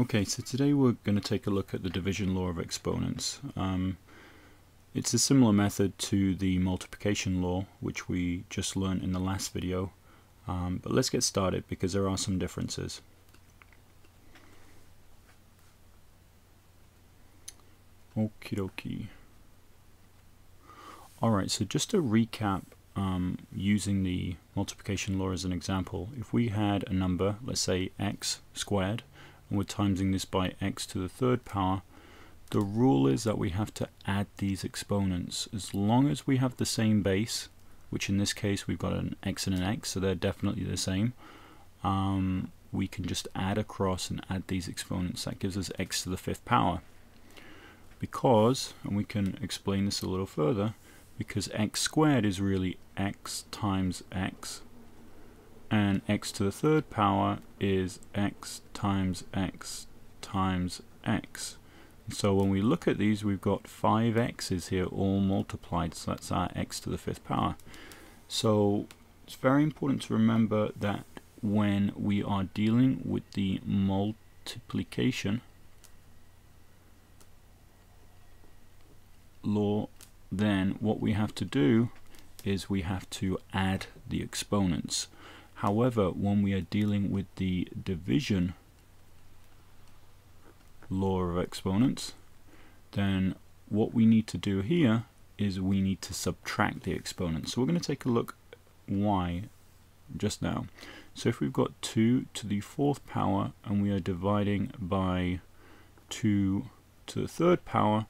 Okay, so today we're going to take a look at the division law of exponents. Um, it's a similar method to the multiplication law, which we just learned in the last video. Um, but let's get started because there are some differences. Okie dokie. Alright, so just to recap um, using the multiplication law as an example, if we had a number, let's say x squared, and we're timesing this by x to the third power, the rule is that we have to add these exponents. As long as we have the same base, which in this case we've got an x and an x, so they're definitely the same, um, we can just add across and add these exponents. That gives us x to the fifth power. Because, and we can explain this a little further, because x squared is really x times x and x to the third power is x times x times x. So when we look at these, we've got five x's here all multiplied, so that's our x to the fifth power. So it's very important to remember that when we are dealing with the multiplication law, then what we have to do is we have to add the exponents. However, when we are dealing with the division law of exponents, then what we need to do here is we need to subtract the exponents. So we're going to take a look why just now. So if we've got 2 to the fourth power and we are dividing by 2 to the third power,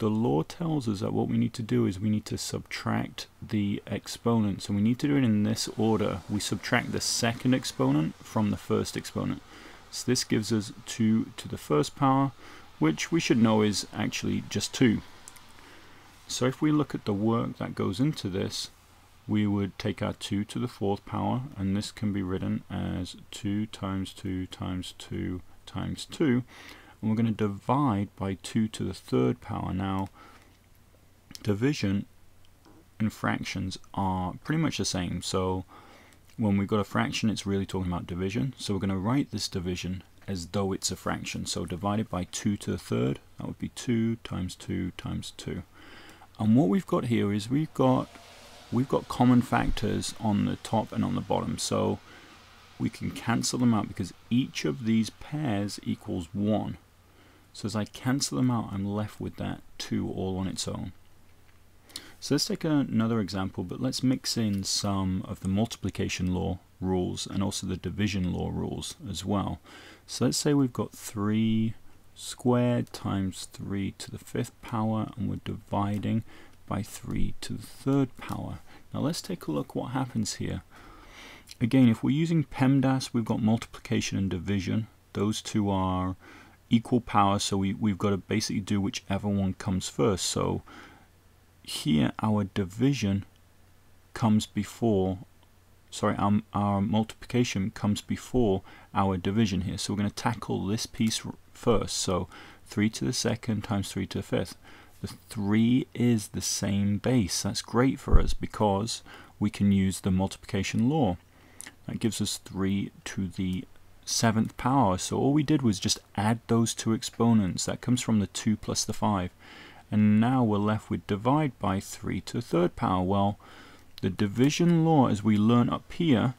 the law tells us that what we need to do is we need to subtract the exponents and we need to do it in this order. We subtract the second exponent from the first exponent. So this gives us 2 to the first power which we should know is actually just 2. So if we look at the work that goes into this we would take our 2 to the fourth power and this can be written as 2 times 2 times 2 times 2 and we're going to divide by 2 to the third power. Now, division and fractions are pretty much the same. So when we've got a fraction, it's really talking about division. So we're going to write this division as though it's a fraction. So divided by 2 to the third, that would be 2 times 2 times 2. And what we've got here is we've got we've got common factors on the top and on the bottom. So we can cancel them out because each of these pairs equals 1. So as I cancel them out, I'm left with that 2 all on its own. So let's take another example, but let's mix in some of the multiplication law rules and also the division law rules as well. So let's say we've got 3 squared times 3 to the fifth power, and we're dividing by 3 to the third power. Now let's take a look what happens here. Again, if we're using PEMDAS, we've got multiplication and division. Those two are equal power, so we, we've got to basically do whichever one comes first. So here our division comes before, sorry, our, our multiplication comes before our division here. So we're going to tackle this piece first. So 3 to the second times 3 to the fifth. The 3 is the same base. That's great for us because we can use the multiplication law. That gives us 3 to the seventh power. So all we did was just add those two exponents. That comes from the 2 plus the 5. And now we're left with divide by 3 to the third power. Well, the division law, as we learn up here,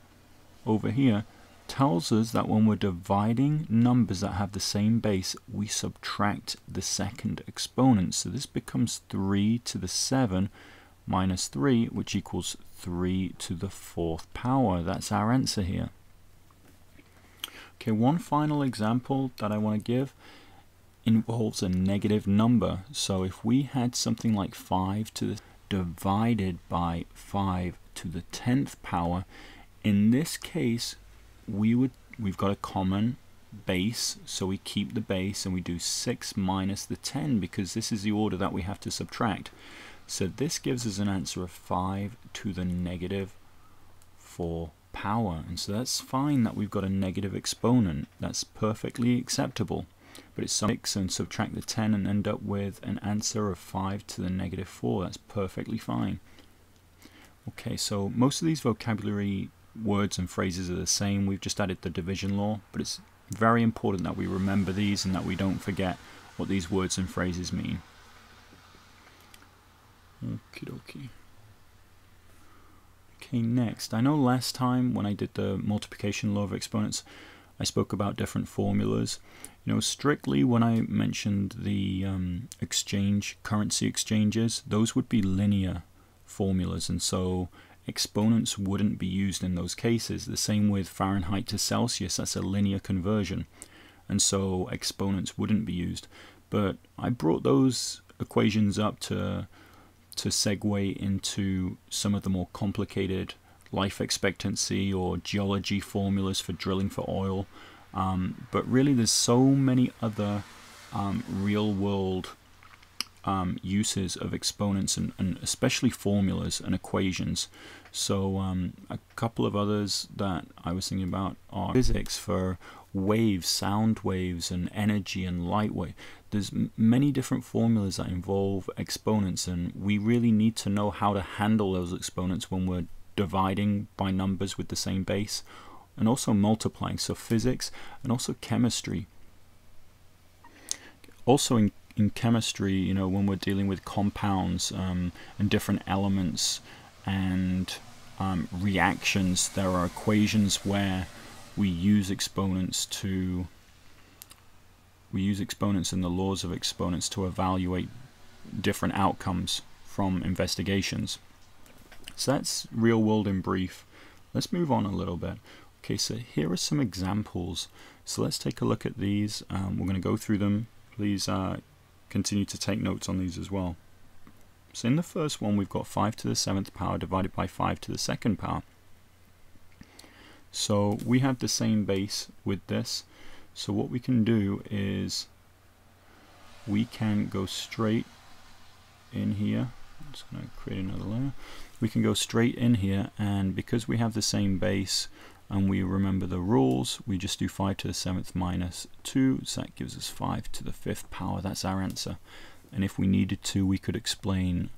over here, tells us that when we're dividing numbers that have the same base, we subtract the second exponent. So this becomes 3 to the 7 minus 3, which equals 3 to the fourth power. That's our answer here. Okay, one final example that I want to give involves a negative number. So if we had something like 5 to the divided by 5 to the 10th power, in this case we would we've got a common base, so we keep the base and we do 6 minus the 10 because this is the order that we have to subtract. So this gives us an answer of 5 to the negative 4 power. And so that's fine that we've got a negative exponent. That's perfectly acceptable. But it's 6 and subtract the 10 and end up with an answer of 5 to the negative 4. That's perfectly fine. Okay, so most of these vocabulary words and phrases are the same. We've just added the division law, but it's Very important that we remember these and that we don't forget what these words and phrases mean. Okie dokie. Okay, next. I know last time when I did the multiplication law of exponents, I spoke about different formulas. You know, strictly when I mentioned the um, exchange, currency exchanges, those would be linear formulas, and so exponents wouldn't be used in those cases. The same with Fahrenheit to Celsius, that's a linear conversion, and so exponents wouldn't be used. But I brought those equations up to to segue into some of the more complicated life expectancy or geology formulas for drilling for oil. Um, but really, there's so many other um, real world um, uses of exponents and, and, especially formulas and equations. So, um, a couple of others that I was thinking about are physics for waves, sound waves, and energy and light wave. There's many different formulas that involve exponents, and we really need to know how to handle those exponents when we're dividing by numbers with the same base, and also multiplying. So, physics and also chemistry. Also, in in chemistry, you know, when we're dealing with compounds um, and different elements and um, reactions, there are equations where we use exponents to we use exponents and the laws of exponents to evaluate different outcomes from investigations. So that's real world in brief. Let's move on a little bit. Okay, so here are some examples. So let's take a look at these. Um, we're going to go through them. Please uh, continue to take notes on these as well. So in the first one, we've got 5 to the 7th power divided by 5 to the 2nd power. So we have the same base with this. So what we can do is we can go straight in here. I'm just going to create another layer. We can go straight in here and because we have the same base and we remember the rules, we just do 5 to the 7th minus 2, so that gives us 5 to the 5th power. That's our answer. And if we needed to, we could explain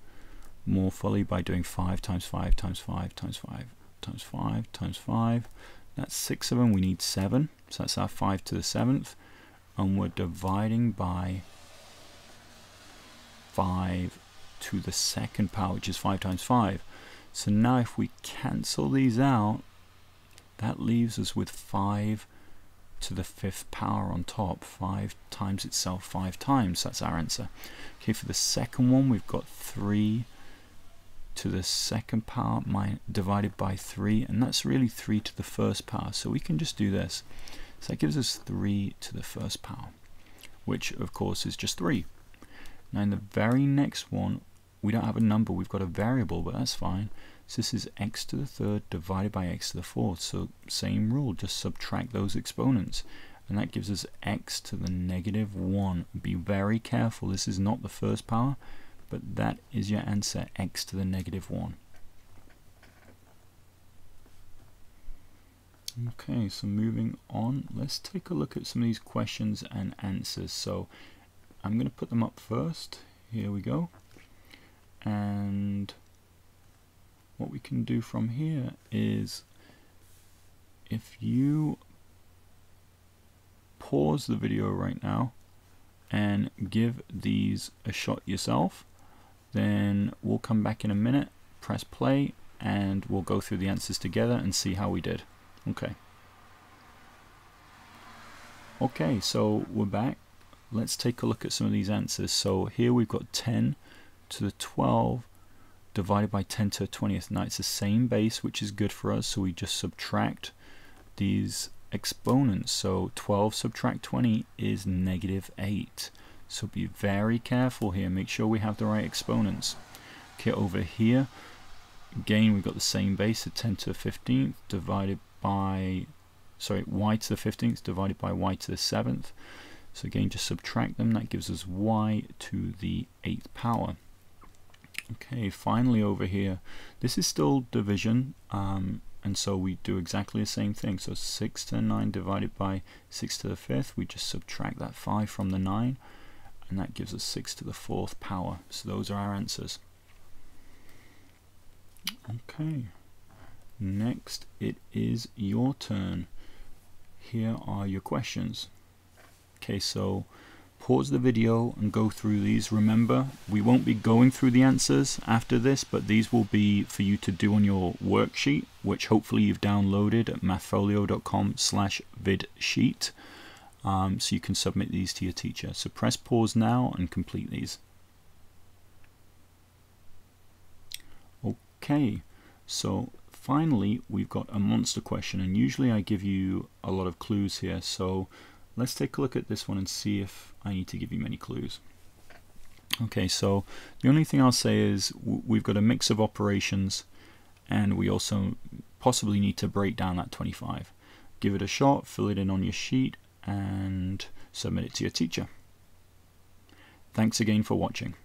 more fully by doing 5 times 5 times 5 times 5 times 5 times 5. That's 6 of them. We need 7. So that's our 5 to the 7th. And we're dividing by 5 to the second power, which is 5 times 5. So now if we cancel these out, that leaves us with 5 to the fifth power on top. 5 times itself 5 times. That's our answer. Okay, for the second one, we've got 3 to the second power divided by 3 and that's really 3 to the first power. So we can just do this. So that gives us 3 to the first power which of course is just 3 now in the very next one we don't have a number. We've got a variable but that's fine. So this is x to the third divided by x to the fourth. So same rule just subtract those exponents. And that gives us x to the negative 1 be very careful. This is not the first power but that is your answer, x to the negative 1. Okay, so moving on, let's take a look at some of these questions and answers. So I'm going to put them up first. Here we go. And what we can do from here is if you pause the video right now and give these a shot yourself then we'll come back in a minute, press play, and we'll go through the answers together and see how we did. Okay. Okay, so we're back. Let's take a look at some of these answers. So here we've got 10 to the 12 divided by 10 to the 20th. Now it's the same base, which is good for us, so we just subtract these exponents. So 12 subtract 20 is negative 8. So be very careful here. Make sure we have the right exponents. Okay, over here, again, we've got the same base of 10 to the 15th divided by, sorry, y to the 15th divided by y to the 7th. So again, just subtract them. That gives us y to the 8th power. Okay, finally over here, this is still division, um, and so we do exactly the same thing. So 6 to the 9 divided by 6 to the 5th, we just subtract that 5 from the 9 and that gives us 6 to the fourth power. So those are our answers. Okay, next it is your turn. here are your questions. Okay, so pause the video and go through these. Remember, we won't be going through the answers after this, but these will be for you to do on your worksheet, which hopefully you've downloaded at mathfolio.com slash vidsheet. Um, so you can submit these to your teacher. So press pause now and complete these. Okay, so finally we've got a monster question and usually I give you a lot of clues here so let's take a look at this one and see if I need to give you many clues. Okay, so the only thing I'll say is we've got a mix of operations and we also possibly need to break down that 25. Give it a shot, fill it in on your sheet and submit it to your teacher. Thanks again for watching.